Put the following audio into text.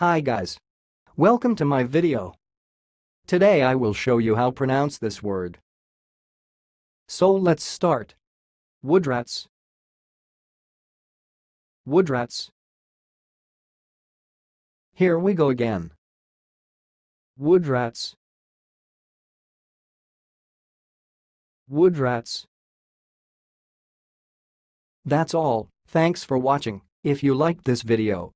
Hi guys. Welcome to my video. Today I will show you how pronounce this word. So let's start. Woodrats. Woodrats. Here we go again. Woodrats. Woodrats. That's all, thanks for watching. If you liked this video,